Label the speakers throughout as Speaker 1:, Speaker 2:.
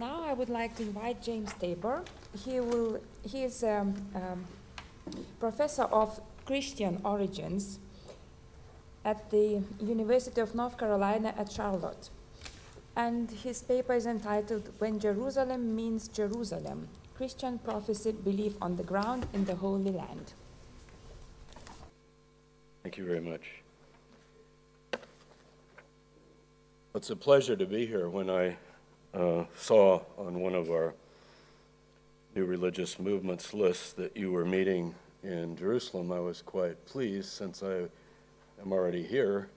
Speaker 1: now I would like to invite James Tabor. He will. He is um, um, professor of Christian origins at the University of North Carolina at Charlotte, and his paper is entitled "When Jerusalem Means Jerusalem: Christian Prophecy, Belief on the Ground in the Holy Land."
Speaker 2: Thank you very much. It's a pleasure to be here. When I uh, saw on one of our new religious movements lists that you were meeting in Jerusalem, I was quite pleased since I am already here.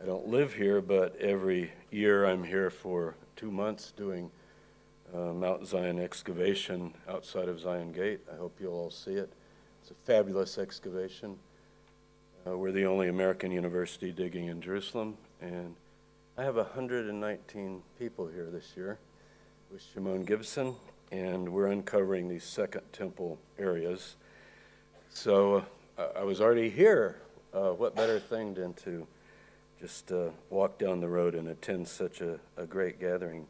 Speaker 2: I don't live here, but every year I'm here for two months doing uh, Mount Zion excavation outside of Zion Gate. I hope you'll all see it. It's a fabulous excavation. Uh, we're the only American university digging in Jerusalem, and I have 119 people here this year with Shimon Gibson, and we're uncovering these Second Temple areas. So uh, I was already here. Uh, what better thing than to just uh, walk down the road and attend such a, a great gathering?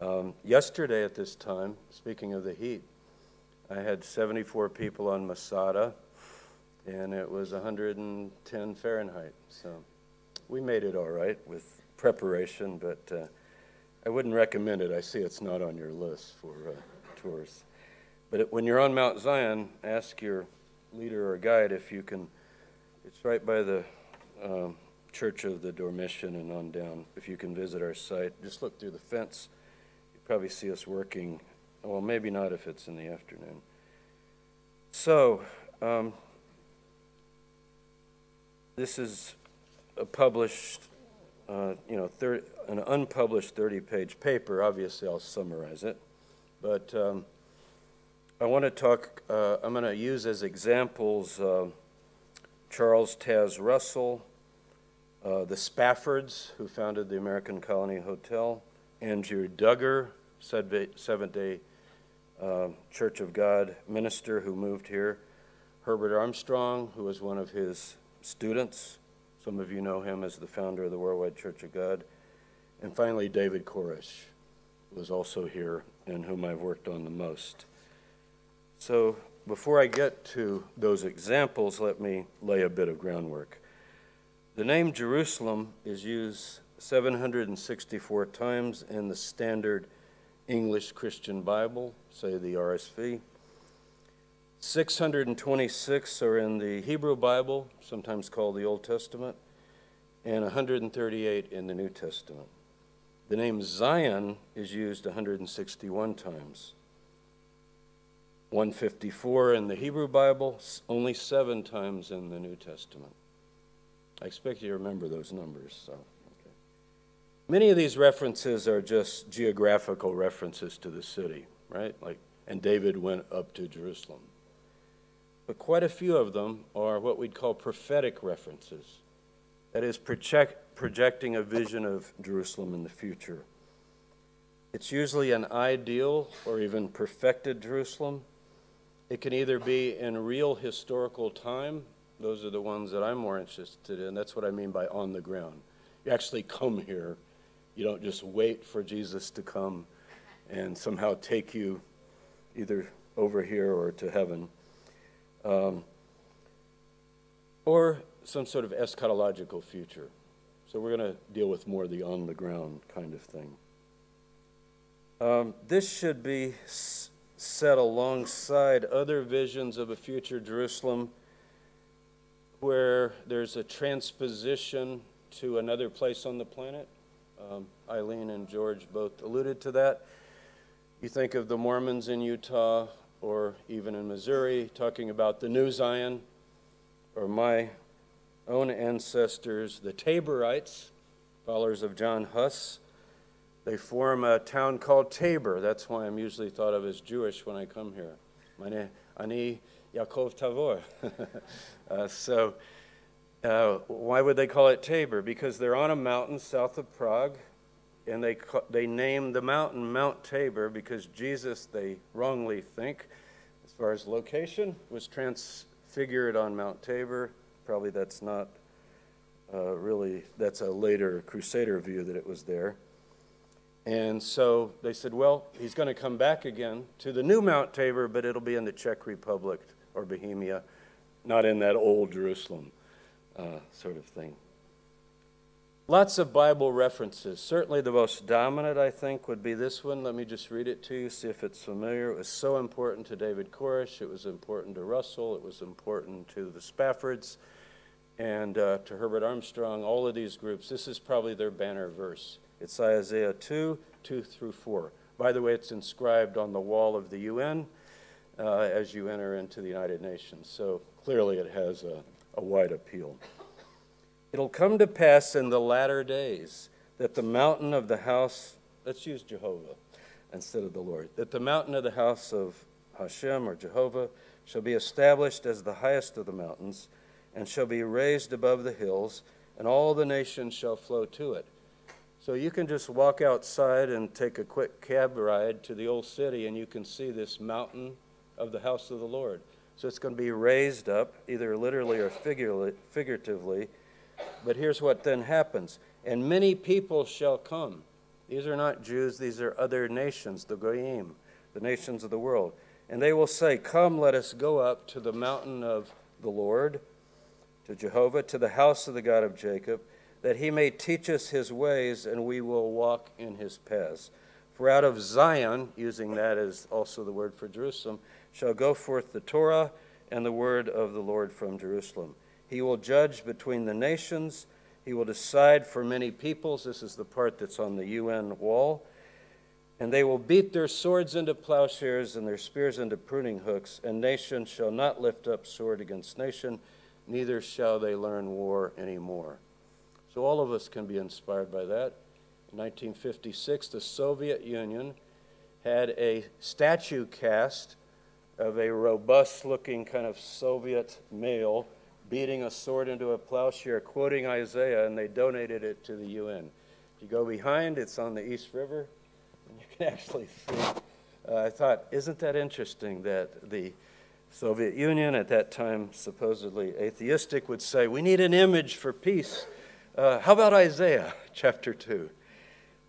Speaker 2: Um, yesterday at this time, speaking of the heat, I had 74 people on Masada and it was 110 Fahrenheit. So we made it all right with preparation, but uh, I wouldn't recommend it. I see it's not on your list for uh, tours. But it, when you're on Mount Zion, ask your leader or guide if you can. It's right by the um, Church of the Dormition and on down. If you can visit our site, just look through the fence. You probably see us working. Well, maybe not if it's in the afternoon. So. Um, this is a published, uh, you know, thir- an unpublished 30-page paper. Obviously, I'll summarize it. But um, I want to talk, uh, I'm going to use as examples uh, Charles Taze Russell, uh, the Spaffords, who founded the American Colony Hotel, Andrew Dugger, Seventh-day uh, Church of God minister who moved here, Herbert Armstrong, who was one of his students. Some of you know him as the founder of the Worldwide Church of God. And finally, David Koresh was also here and whom I've worked on the most. So before I get to those examples, let me lay a bit of groundwork. The name Jerusalem is used 764 times in the standard English Christian Bible, say the RSV. 626 are in the Hebrew Bible, sometimes called the Old Testament, and 138 in the New Testament. The name Zion is used 161 times. 154 in the Hebrew Bible, only seven times in the New Testament. I expect you to remember those numbers. So, okay. Many of these references are just geographical references to the city, right? Like, and David went up to Jerusalem but quite a few of them are what we'd call prophetic references. That is, project, projecting a vision of Jerusalem in the future. It's usually an ideal or even perfected Jerusalem. It can either be in real historical time, those are the ones that I'm more interested in. That's what I mean by on the ground. You actually come here, you don't just wait for Jesus to come and somehow take you either over here or to heaven um, or some sort of eschatological future. So we're going to deal with more the on the ground kind of thing. Um, this should be set alongside other visions of a future Jerusalem where there's a transposition to another place on the planet. Um, Eileen and George both alluded to that. You think of the Mormons in Utah or even in Missouri, talking about the New Zion, or my own ancestors, the Taborites, followers of John Huss. They form a town called Tabor. That's why I'm usually thought of as Jewish when I come here. My name, Ani Yaakov Tavor. uh, so, uh, why would they call it Tabor? Because they're on a mountain south of Prague and they, they name the mountain Mount Tabor because Jesus, they wrongly think, as far as location, was transfigured on Mount Tabor. Probably that's not uh, really, that's a later Crusader view that it was there. And so they said, well, he's going to come back again to the new Mount Tabor, but it'll be in the Czech Republic or Bohemia, not in that old Jerusalem uh, sort of thing. Lots of Bible references. Certainly the most dominant, I think, would be this one. Let me just read it to you, see if it's familiar. It was so important to David Koresh. It was important to Russell. It was important to the Spaffords and uh, to Herbert Armstrong, all of these groups. This is probably their banner verse. It's Isaiah 2, 2 through 4. By the way, it's inscribed on the wall of the UN uh, as you enter into the United Nations. So clearly it has a, a wide appeal. It'll come to pass in the latter days that the mountain of the house, let's use Jehovah instead of the Lord, that the mountain of the house of Hashem or Jehovah shall be established as the highest of the mountains and shall be raised above the hills, and all the nations shall flow to it. So you can just walk outside and take a quick cab ride to the old city, and you can see this mountain of the house of the Lord. So it's going to be raised up, either literally or figuratively. But here's what then happens and many people shall come. These are not Jews, these are other nations, the Goyim, the nations of the world. And they will say, Come, let us go up to the mountain of the Lord, to Jehovah, to the house of the God of Jacob that he may teach us his ways, and we will walk in his paths. For out of Zion, using that as also the word for Jerusalem, shall go forth the Torah and the word of the Lord from Jerusalem. He will judge between the nations. He will decide for many peoples. This is the part that's on the UN wall. And they will beat their swords into plowshares and their spears into pruning hooks, and nation shall not lift up sword against nation, neither shall they learn war any more. So all of us can be inspired by that. In 1956, the Soviet Union had a statue cast of a robust looking kind of Soviet male beating a sword into a plowshare, quoting Isaiah, and they donated it to the UN. If you go behind, it's on the East River, and you can actually see. Uh, I thought, isn't that interesting that the Soviet Union, at that time supposedly atheistic, would say, We need an image for peace. Uh, how about Isaiah chapter 2?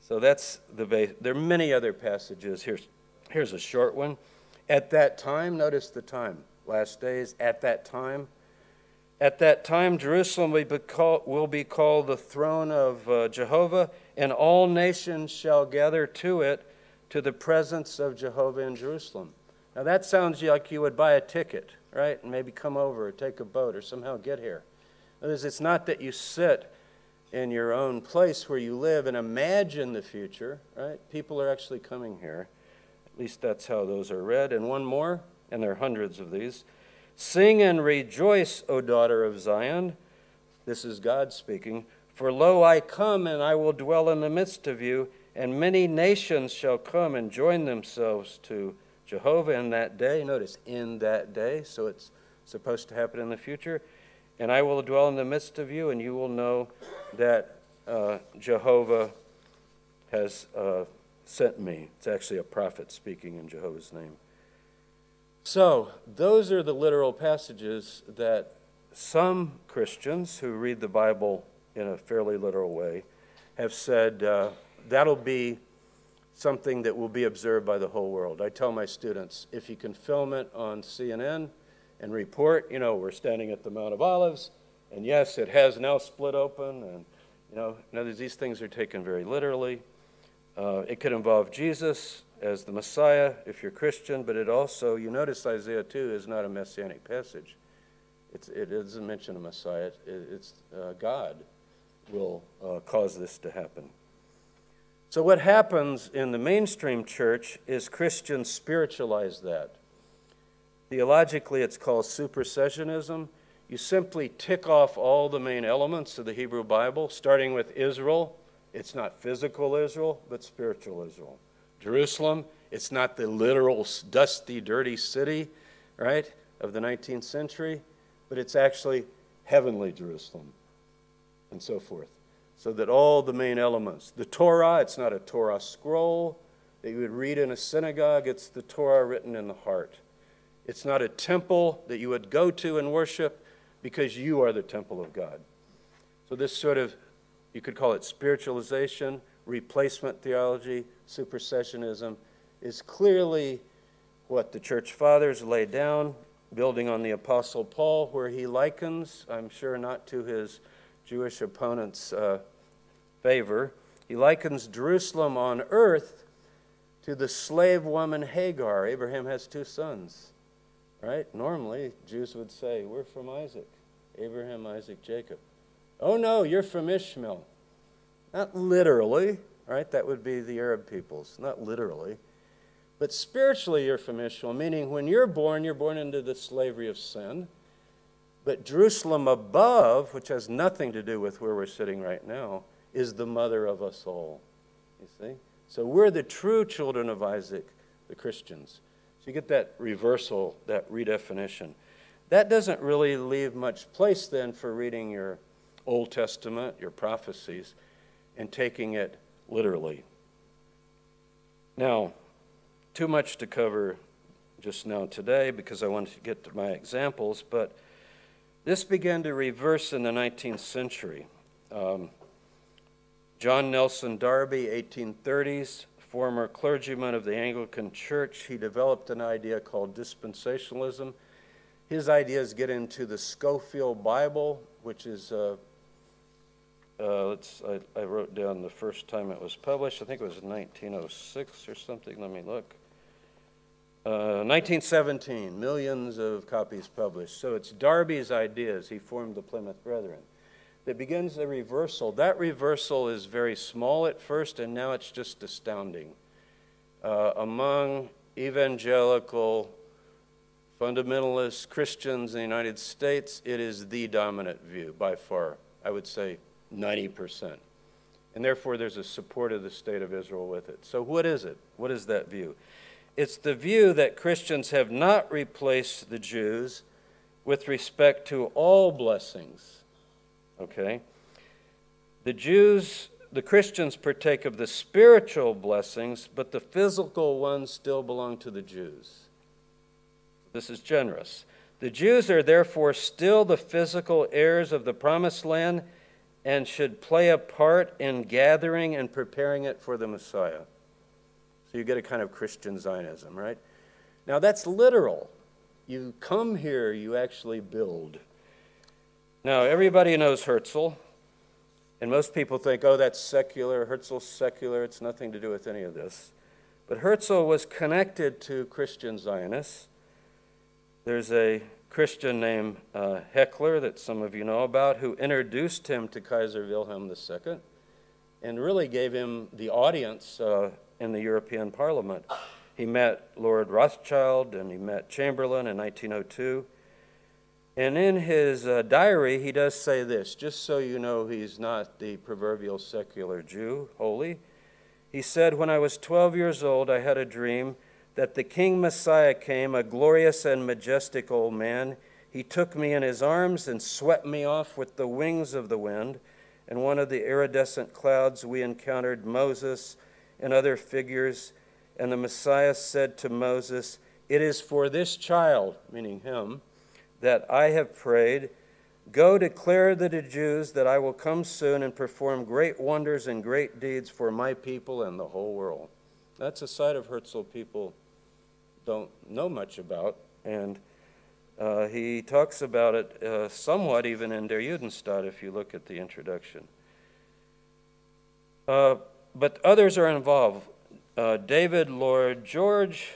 Speaker 2: So that's the base. There are many other passages. Here's, here's a short one. At that time, notice the time, last days, at that time. At that time, Jerusalem will be called, will be called the throne of uh, Jehovah, and all nations shall gather to it to the presence of Jehovah in Jerusalem. Now, that sounds like you would buy a ticket, right? And maybe come over or take a boat or somehow get here. It's not that you sit in your own place where you live and imagine the future, right? People are actually coming here. At least that's how those are read. And one more, and there are hundreds of these. Sing and rejoice, O daughter of Zion. This is God speaking. For lo, I come, and I will dwell in the midst of you, and many nations shall come and join themselves to Jehovah in that day. Notice, in that day, so it's supposed to happen in the future. And I will dwell in the midst of you, and you will know that uh, Jehovah has uh, sent me. It's actually a prophet speaking in Jehovah's name. So, those are the literal passages that some Christians who read the Bible in a fairly literal way have said uh, that'll be something that will be observed by the whole world. I tell my students if you can film it on CNN and report, you know, we're standing at the Mount of Olives and yes, it has now split open, and you know, in other words, these things are taken very literally. Uh, it could involve Jesus as the Messiah if you're Christian, but it also, you notice Isaiah 2 is not a messianic passage. It's, it doesn't mention a Messiah, it, it's uh, God will uh, cause this to happen. So, what happens in the mainstream church is Christians spiritualize that. Theologically, it's called supersessionism you simply tick off all the main elements of the Hebrew Bible, starting with Israel. It's not physical Israel, but spiritual Israel. Jerusalem, it's not the literal dusty, dirty city, right, of the 19th century, but it's actually heavenly Jerusalem, and so forth. So that all the main elements, the Torah, it's not a Torah scroll that you would read in a synagogue, it's the Torah written in the heart. It's not a temple that you would go to and worship, because you are the temple of God. So, this sort of, you could call it spiritualization replacement theology, supersessionism, is clearly what the church fathers laid down, building on the Apostle Paul, where he likens, I'm sure not to his Jewish opponent's uh, favor, he likens Jerusalem on earth to the slave woman Hagar. Abraham has two sons, right? Normally, Jews would say, We're from Isaac. Abraham, Isaac, Jacob. Oh no, you're from Ishmael. Not literally, right? That would be the Arab peoples, not literally. But spiritually, you're from Ishmael, meaning when you're born, you're born into the slavery of sin. But Jerusalem above, which has nothing to do with where we're sitting right now, is the mother of us all. You see? So we're the true children of Isaac, the Christians. So you get that reversal, that redefinition. That doesn't really leave much place then for reading your Old Testament, your prophecies, and taking it literally. Now, too much to cover just now today because I wanted to get to my examples, but this began to reverse in the 19th century. Um, John Nelson Darby, 1830s, former clergyman of the Anglican Church, he developed an idea called dispensationalism. His ideas get into the Scofield Bible, which is uh, uh, let's, I, I wrote down the first time it was published. I think it was 1906 or something. Let me look. Uh, 1917, millions of copies published. So it's Darby's ideas. He formed the Plymouth Brethren. That begins the reversal. That reversal is very small at first, and now it's just astounding. Uh, among evangelical fundamentalist Christians in the United States, it is the dominant view by far. I would say 90%. And therefore, there's a support of the state of Israel with it. So, what is it? What is that view? It's the view that Christians have not replaced the Jews with respect to all blessings. Okay? The Jews, the Christians partake of the spiritual blessings, but the physical ones still belong to the Jews. This is generous. The Jews are therefore still the physical heirs of the promised land and should play a part in gathering and preparing it for the Messiah. So you get a kind of Christian Zionism, right? Now that's literal. You come here, you actually build. Now, everybody knows Herzl, and most people think, oh, that's secular. Herzl's secular. It's nothing to do with any of this. But Herzl was connected to Christian Zionists. There's a Christian named uh, Hechler, that some of you know about, who introduced him to Kaiser Wilhelm II and really gave him the audience uh, in the European Parliament. He met Lord Rothschild and he met Chamberlain in 1902. And in his uh, diary, he does say this, just so you know he's not the proverbial secular Jew, holy. He said, When I was 12 years old, I had a dream that the King Messiah came, a glorious and majestic old man. He took me in his arms and swept me off with the wings of the wind. In one of the iridescent clouds, we encountered Moses and other figures. And the Messiah said to Moses, It is for this child, meaning him, that I have prayed. Go declare to the Jews that I will come soon and perform great wonders and great deeds for my people and the whole world. That's a sight of Herzl people don't know much about. And uh, he talks about it uh, somewhat even in Der Judenstaat if you look at the introduction. Uh, but others are involved. Uh, David Lloyd George,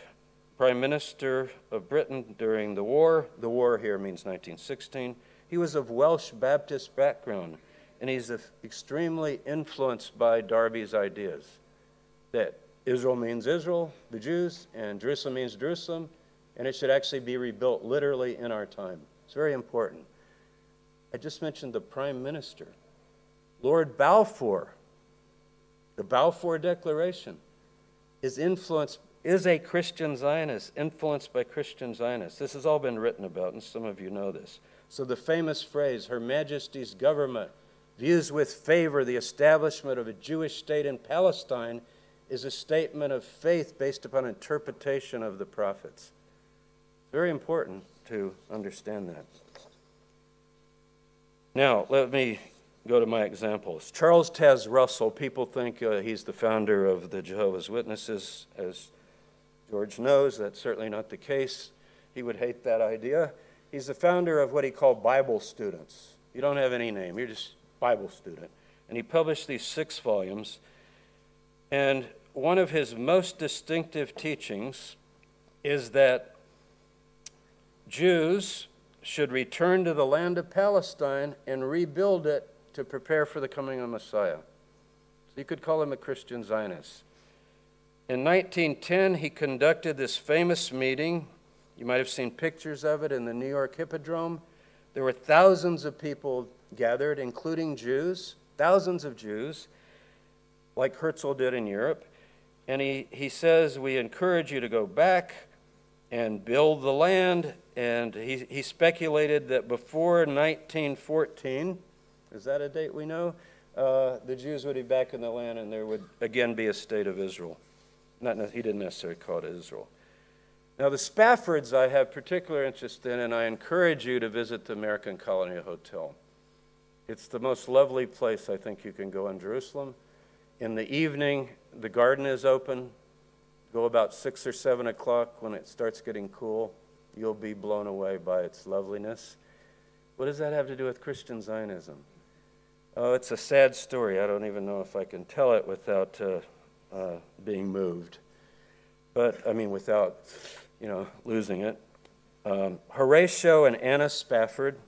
Speaker 2: Prime Minister of Britain during the war, the war here means 1916, he was of Welsh Baptist background, and he's extremely influenced by Darby's ideas that Israel means Israel, the Jews, and Jerusalem means Jerusalem, and it should actually be rebuilt literally in our time. It's very important. I just mentioned the Prime Minister, Lord Balfour. The Balfour Declaration is influenced is a Christian Zionist, influenced by Christian Zionists. This has all been written about, and some of you know this. So the famous phrase, Her Majesty's government views with favor the establishment of a Jewish state in Palestine is a statement of faith based upon interpretation of the prophets. Very important to understand that. Now, let me go to my examples. Charles Taze Russell, people think uh, he's the founder of the Jehovah's Witnesses. As George knows, that's certainly not the case. He would hate that idea. He's the founder of what he called Bible Students. You don't have any name, you're just Bible student. And he published these six volumes. And one of his most distinctive teachings is that Jews should return to the land of Palestine and rebuild it to prepare for the coming of Messiah. So you could call him a Christian Zionist. In 1910, he conducted this famous meeting. You might have seen pictures of it in the New York Hippodrome. There were thousands of people gathered, including Jews, thousands of Jews, like Herzl did in Europe. And he, he says, We encourage you to go back and build the land. And he, he speculated that before 1914, is that a date we know? Uh, the Jews would be back in the land and there would again be a state of Israel. Not, he didn't necessarily call it Israel. Now, the Spaffords I have particular interest in, and I encourage you to visit the American Colony Hotel. It's the most lovely place I think you can go in Jerusalem. In the evening, the garden is open. Go about 6 or 7 o'clock when it starts getting cool. You'll be blown away by its loveliness. What does that have to do with Christian Zionism? Oh, it's a sad story. I don't even know if I can tell it without uh, uh, being moved. But, I mean, without, you know, losing it. Um, Horatio and Anna Spafford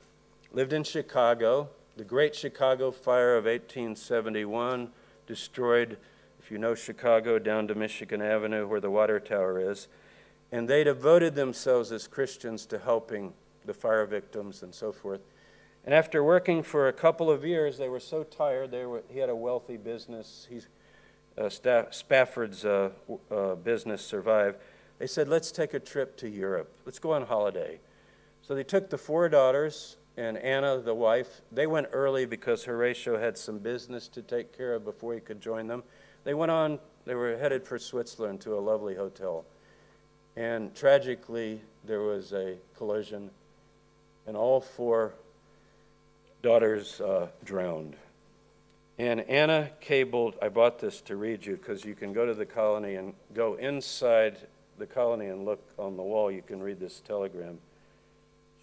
Speaker 2: lived in Chicago. The Great Chicago Fire of 1871 destroyed, if you know Chicago, down to Michigan Avenue where the water tower is. And they devoted themselves as Christians to helping the fire victims and so forth. And after working for a couple of years, they were so tired. They were, he had a wealthy business. He's, uh, Spafford's uh, uh, business survived. They said, let's take a trip to Europe. Let's go on holiday. So they took the four daughters and Anna, the wife, they went early because Horatio had some business to take care of before he could join them. They went on, they were headed for Switzerland to a lovely hotel. And tragically, there was a collision, and all four daughters uh, drowned. And Anna cabled, I bought this to read you because you can go to the colony and go inside the colony and look on the wall. You can read this telegram.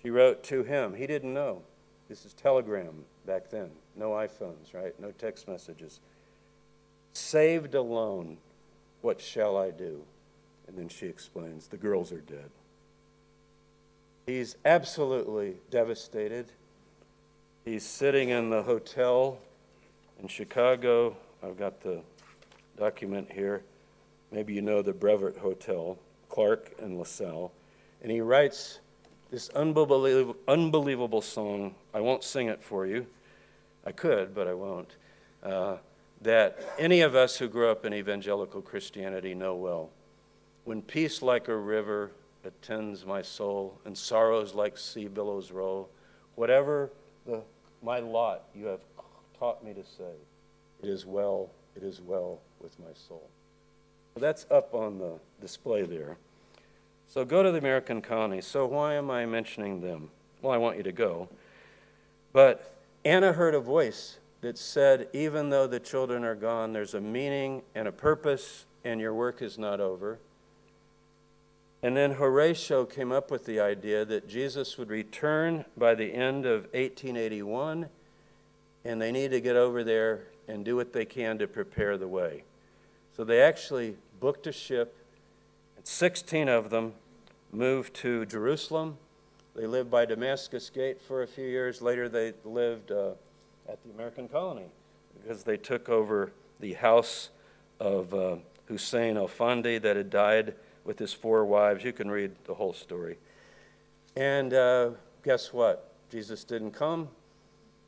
Speaker 2: She wrote to him. He didn't know. This is Telegram back then. No iPhones, right? No text messages. Saved alone, what shall I do? And then she explains the girls are dead. He's absolutely devastated. He's sitting in the hotel in Chicago. I've got the document here. Maybe you know the Brevoort Hotel, Clark and LaSalle. And he writes this unbelievable, unbelievable song. I won't sing it for you. I could, but I won't. Uh, that any of us who grew up in evangelical Christianity know well. When peace like a river attends my soul, and sorrows like sea billows roll, whatever the, my lot you have taught me to say, it is well, it is well with my soul. that's up on the display there. So go to the American colonies. So why am I mentioning them? Well, I want you to go. But Anna heard a voice that said, even though the children are gone, there's a meaning and a purpose, and your work is not over. And then Horatio came up with the idea that Jesus would return by the end of 1881, and they need to get over there and do what they can to prepare the way. So they actually booked a ship 16 of them moved to Jerusalem. They lived by Damascus Gate for a few years. Later, they lived uh, at the American colony because they took over the house of uh, Hussein Alfandi that had died with his four wives. You can read the whole story. And uh, guess what? Jesus didn't come,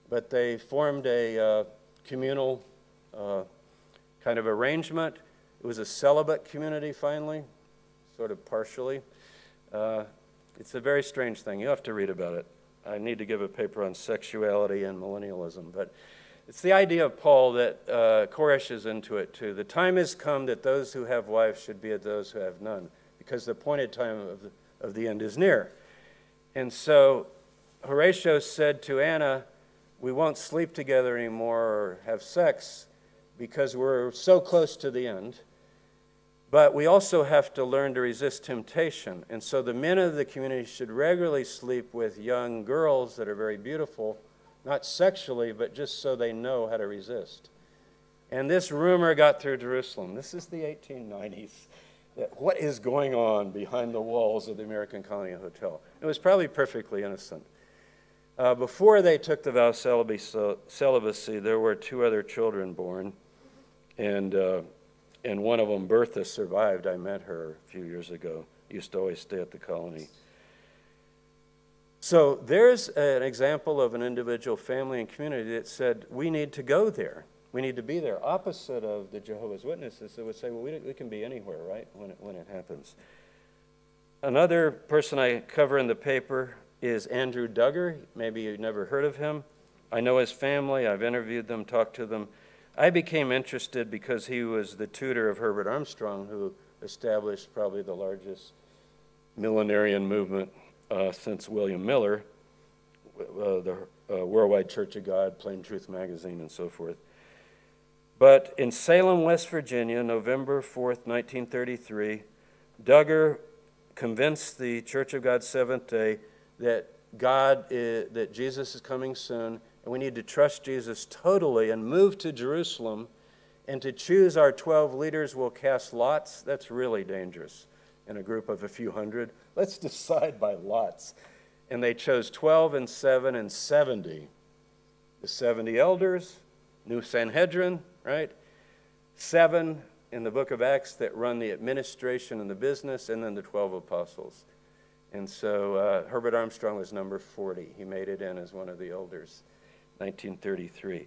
Speaker 2: but they formed a uh, communal uh, kind of arrangement. It was a celibate community finally sort of partially. Uh, it's a very strange thing. You have to read about it. I need to give a paper on sexuality and millennialism, but it's the idea of Paul that uh, Koresh is into it too. The time has come that those who have wives should be at those who have none, because the appointed time of the, of the end is near. And so Horatio said to Anna, we won't sleep together anymore or have sex because we're so close to the end. But we also have to learn to resist temptation. And so the men of the community should regularly sleep with young girls that are very beautiful, not sexually, but just so they know how to resist. And this rumor got through Jerusalem. This is the 1890s. That what is going on behind the walls of the American Colony Hotel? It was probably perfectly innocent. Uh, before they took the vow of celibacy, there were two other children born, and, uh, and one of them, Bertha, survived. I met her a few years ago. Used to always stay at the colony. So there's an example of an individual family and community that said, we need to go there. We need to be there. Opposite of the Jehovah's Witnesses that would say, well, we, we can be anywhere, right, when it, when it happens. Another person I cover in the paper is Andrew Dugger. Maybe you've never heard of him. I know his family. I've interviewed them, talked to them. I became interested because he was the tutor of Herbert Armstrong, who established probably the largest millenarian movement uh, since William Miller, uh, the uh, Worldwide Church of God, Plain Truth Magazine, and so forth. But in Salem, West Virginia, November 4th, 1933, Dugger convinced the Church of God Seventh day that God, is, that Jesus is coming soon, and we need to trust Jesus totally and move to Jerusalem. And to choose our 12 leaders, we'll cast lots. That's really dangerous in a group of a few hundred. Let's decide by lots. And they chose 12 and 7 and 70. The 70 elders, New Sanhedrin, right? Seven in the book of Acts that run the administration and the business, and then the 12 apostles. And so uh, Herbert Armstrong was number 40. He made it in as one of the elders, 1933.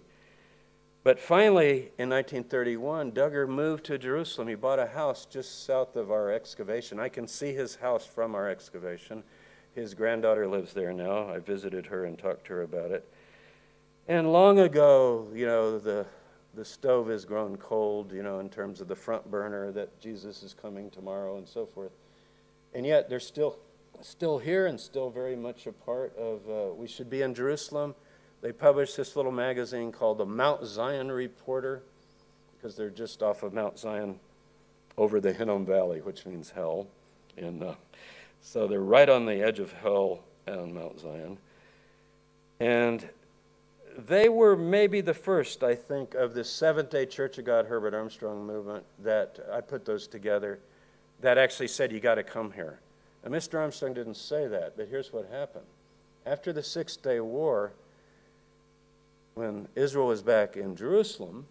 Speaker 2: But finally, in 1931, Dugger moved to Jerusalem. He bought a house just south of our excavation. I can see his house from our excavation. His granddaughter lives there now. I visited her and talked to her about it. And long ago, you know, the the stove has grown cold, you know, in terms of the front burner that Jesus is coming tomorrow and so forth. And yet they're still, still here and still very much a part of, uh, we should be in Jerusalem. They published this little magazine called the Mount Zion Reporter because they're just off of Mount Zion over the Hinnom Valley, which means hell. And uh, so they're right on the edge of hell on Mount Zion. And they were maybe the first, I think, of the Seventh day Church of God Herbert Armstrong movement that I put those together that actually said, You got to come here. And Mr. Armstrong didn't say that, but here's what happened. After the Six Day War, when Israel was back in Jerusalem,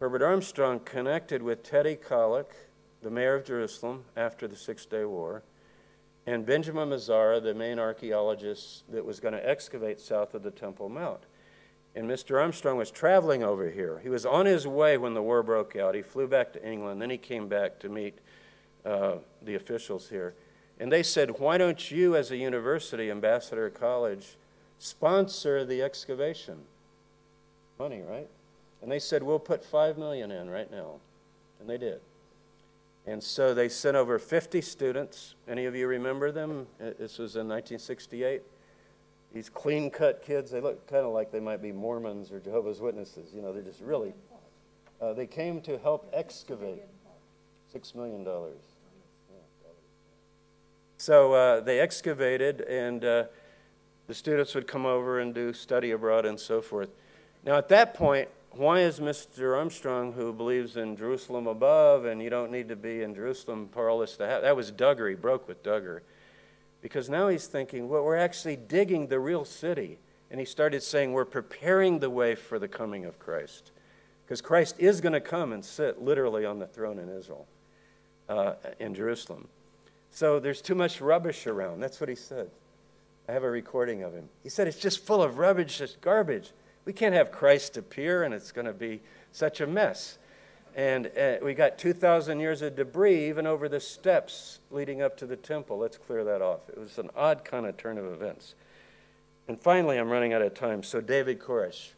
Speaker 2: Herbert Armstrong connected with Teddy Kollek, the mayor of Jerusalem, after the Six Day War and Benjamin Mazar, the main archaeologist that was going to excavate south of the Temple Mount. And Mr. Armstrong was traveling over here. He was on his way when the war broke out. He flew back to England. Then he came back to meet uh, the officials here. And they said, Why don't you, as a university, Ambassador College, sponsor the excavation? Money, right? And they said, We'll put 5 million in right now. And they did. And so they sent over 50 students. Any of you remember them? Uh, this was in 1968. These clean cut kids, they look kind of like they might be Mormons or Jehovah's Witnesses. You know, they're just really. Uh, they came to help excavate. $6 million. So uh, they excavated, and uh, the students would come over and do study abroad and so forth. Now, at that point, why is Mr. Armstrong, who believes in Jerusalem above and you don't need to be in Jerusalem for all this to happen? That was Dugger. He broke with Dugger. Because now he's thinking, well, we're actually digging the real city. And he started saying, we're preparing the way for the coming of Christ. Because Christ is going to come and sit literally on the throne in Israel, uh, in Jerusalem. So there's too much rubbish around. That's what he said. I have a recording of him. He said, it's just full of rubbish, just garbage. We can't have Christ appear and it's going to be such a mess. And uh, we got 2,000 years of debris even over the steps leading up to the temple. Let's clear that off. It was an odd kind of turn of events. And finally, I'm running out of time. So, David Koresh.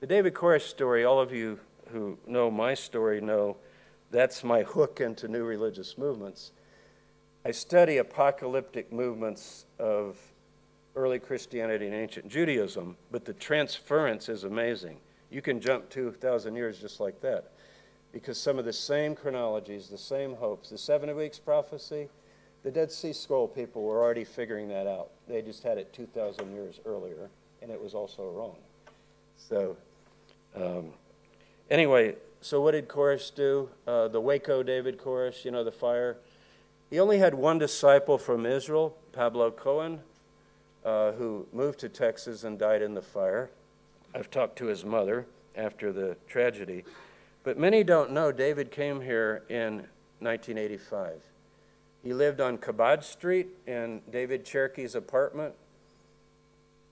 Speaker 2: The David Koresh story, all of you who know my story know that's my hook into new religious movements. I study apocalyptic movements of early Christianity and ancient Judaism, but the transference is amazing. You can jump 2,000 years just like that because some of the same chronologies, the same hopes, the 70 weeks prophecy, the Dead Sea Scroll people were already figuring that out. They just had it 2,000 years earlier, and it was also wrong. So, um, anyway, so what did Koresh do? Uh, the Waco David Koresh, you know, the fire. He only had one disciple from Israel, Pablo Cohen, uh, who moved to Texas and died in the fire. I've talked to his mother after the tragedy. But many don't know David came here in 1985. He lived on Kabad Street in David Cherokee's apartment.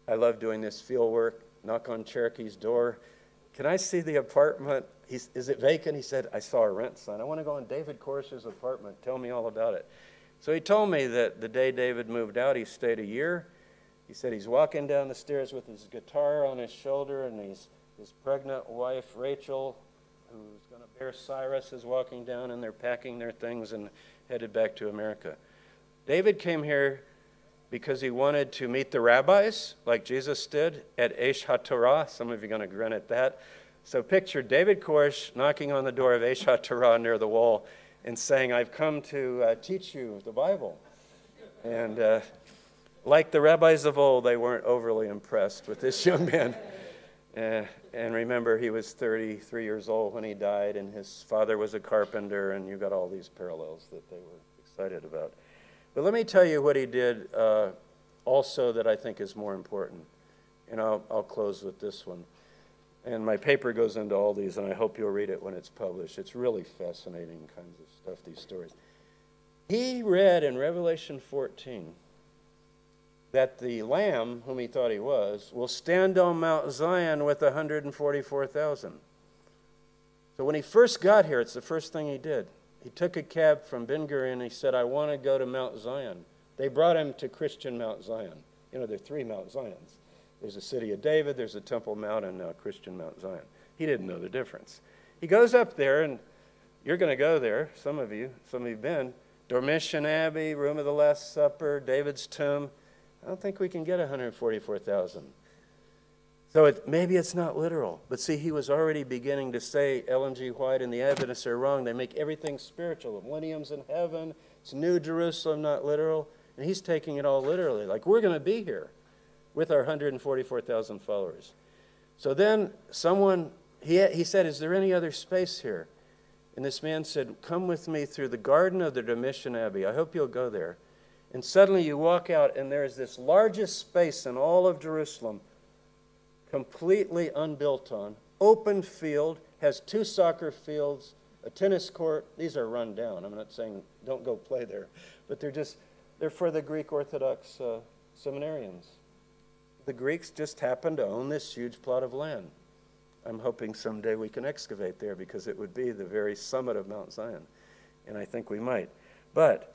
Speaker 2: I love doing this field work, knock on Cherokee's door. Can I see the apartment? He's, is it vacant? He said, I saw a rent sign. I want to go in David Koresh's apartment. Tell me all about it. So he told me that the day David moved out, he stayed a year. He said he's walking down the stairs with his guitar on his shoulder, and he's, his pregnant wife, Rachel, who's going to bear Cyrus, is walking down, and they're packing their things and headed back to America. David came here because he wanted to meet the rabbis, like Jesus did, at Aish HaTorah. Some of you are going to grin at that. So picture David Koresh knocking on the door of Aish HaTorah near the wall and saying, I've come to uh, teach you the Bible. And uh, like the rabbis of old, they weren't overly impressed with this young man. Uh, and remember, he was 33 years old when he died, and his father was a carpenter, and you got all these parallels that they were excited about. But let me tell you what he did uh, also that I think is more important. And I'll, I'll close with this one. And my paper goes into all these, and I hope you'll read it when it's published. It's really fascinating kinds of stuff, these stories. He read in Revelation 14 that the Lamb, whom he thought he was, will stand on Mount Zion with 144,000. So when he first got here, it's the first thing he did. He took a cab from Ben Gurion and he said, I want to go to Mount Zion. They brought him to Christian Mount Zion. You know, there are three Mount Zions. There's the city of David, there's the Temple Mount, and now Christian Mount Zion. He didn't know the difference. He goes up there, and you're going to go there, some of you, some of you have been. Dormition Abbey, Room of the Last Supper, David's tomb. I don't think we can get 144,000. So it, maybe it's not literal. But see, he was already beginning to say Ellen G. White and the Adventists are wrong. They make everything spiritual. The millennium's in heaven. It's New Jerusalem, not literal. And he's taking it all literally. Like, we're going to be here with our 144,000 followers. So then someone, he, he said, Is there any other space here? And this man said, Come with me through the garden of the Dormition Abbey. I hope you'll go there. And suddenly you walk out, and there's this largest space in all of Jerusalem, completely unbuilt on, open field, has two soccer fields, a tennis court. These are run down. I'm not saying don't go play there, but they're just, they're for the Greek Orthodox uh, seminarians. The Greeks just happen to own this huge plot of land. I'm hoping someday we can excavate there because it would be the very summit of Mount Zion. And I think we might. But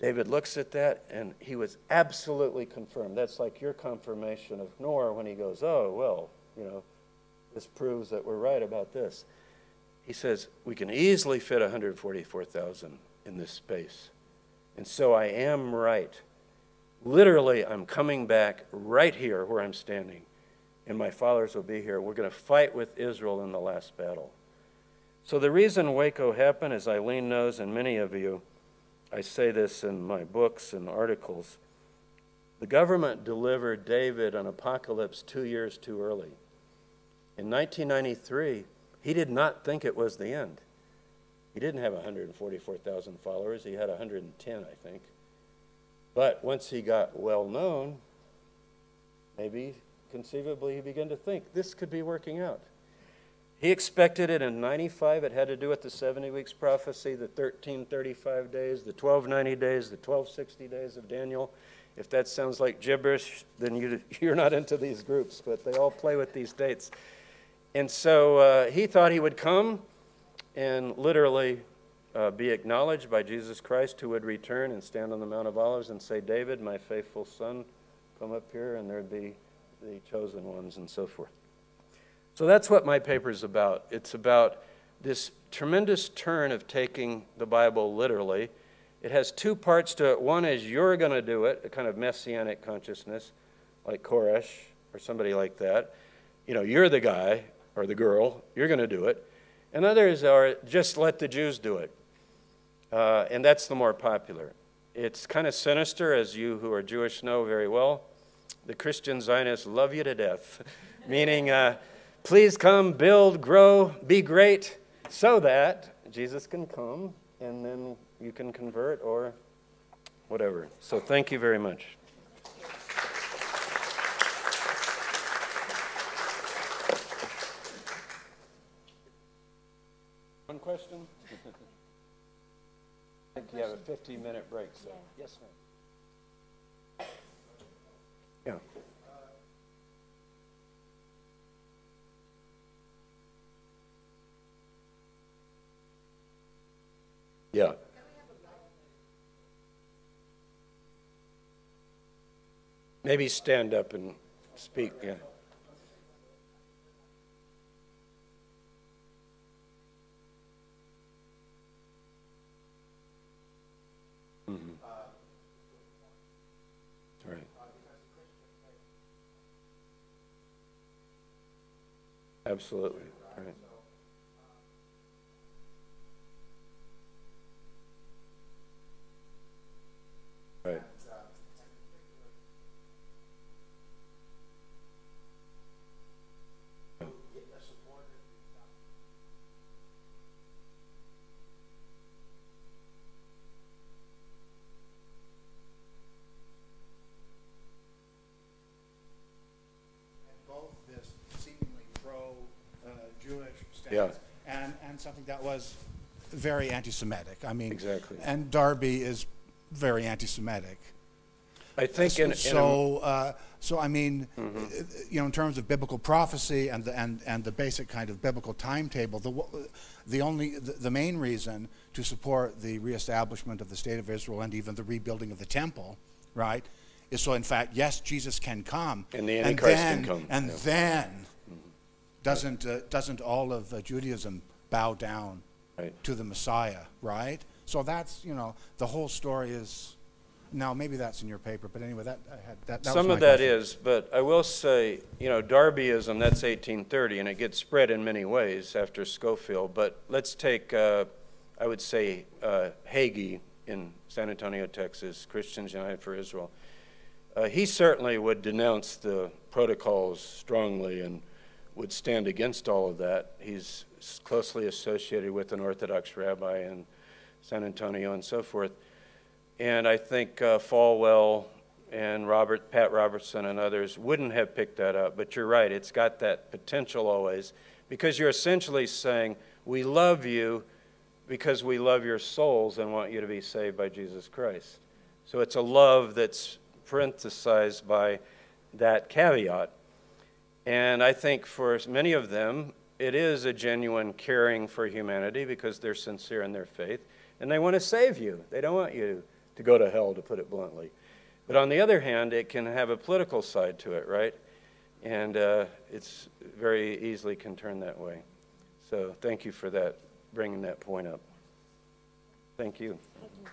Speaker 2: David looks at that and he was absolutely confirmed. That's like your confirmation of Noah when he goes, Oh, well, you know, this proves that we're right about this. He says, We can easily fit 144,000 in this space. And so I am right. Literally, I'm coming back right here where I'm standing, and my fathers will be here. We're going to fight with Israel in the last battle. So, the reason Waco happened, as Eileen knows, and many of you, I say this in my books and articles. The government delivered David an apocalypse two years too early. In 1993, he did not think it was the end. He didn't have 144,000 followers, he had 110, I think. But once he got well known, maybe conceivably he began to think this could be working out. He expected it in 95. It had to do with the 70 weeks prophecy, the 1335 days, the 1290 days, the 1260 days of Daniel. If that sounds like gibberish, then you, you're not into these groups, but they all play with these dates. And so uh, he thought he would come and literally uh, be acknowledged by Jesus Christ, who would return and stand on the Mount of Olives and say, David, my faithful son, come up here, and there'd be the chosen ones and so forth. So that's what my paper is about. It's about this tremendous turn of taking the Bible literally. It has two parts to it. One is you're going to do it, a kind of messianic consciousness. like Koresh or somebody like that. You know, you're the guy or the girl, you're going to do it. And others are just let the Jews do it. Uh, and that's the more popular. It's kind of sinister, as you who are Jewish know very well. The Christian Zionists love you to death, meaning, uh, please come, build, grow, be great, so that Jesus can come and then you can convert or whatever. So thank you very much. One question? I think you have a 15-minute break, so. Yes, ma'am. Yeah. Yeah. Maybe stand up and speak, yeah. Mhm. Right. Absolutely, right. Right.
Speaker 3: both this seemingly pro-Jewish
Speaker 2: Yeah.
Speaker 3: and, and something that was very anti-Semitic. I mean,
Speaker 2: Exactly.
Speaker 3: And Darby is very anti-Semitic.
Speaker 2: I think in, in
Speaker 3: so, uh, so I mean,
Speaker 2: Mm-hmm.
Speaker 3: uh, you know, in terms of biblical prophecy and the and, and the basic kind of biblical timetable, the the only the, the main reason to support the reestablishment of the state of Israel and even the rebuilding of the temple, right, is so in fact, yes, Jesus can come,
Speaker 2: And the Antichrist
Speaker 3: then,
Speaker 2: can come,
Speaker 3: and
Speaker 2: yeah.
Speaker 3: then doesn't uh, doesn't all of uh, Judaism bow down
Speaker 2: Right.
Speaker 3: to the Messiah, right? So that's you know the whole story is. Now maybe that's in your paper, but anyway, that I had that. that was
Speaker 2: Some of that
Speaker 3: question.
Speaker 2: is, but I will say, you know, Darbyism, that's 1830, and it gets spread in many ways after Scofield. But let's take, uh, I would say, uh, Hagee in San Antonio, Texas, Christians United for Israel. Uh, he certainly would denounce the protocols strongly and would stand against all of that. He's closely associated with an Orthodox rabbi in San Antonio and so forth. And I think uh, Falwell and Robert, Pat Robertson and others wouldn't have picked that up. But you're right, it's got that potential always because you're essentially saying, we love you because we love your souls and want you to be saved by Jesus Christ. So it's a love that's parenthesized by that caveat. And I think for many of them, it is a genuine caring for humanity because they're sincere in their faith and they want to save you. They don't want you to go to hell, to put it bluntly. But on the other hand, it can have a political side to it, right? And uh, it's very easily can turn that way. So thank you for that, bringing that point up. Thank you.
Speaker 1: Thank you.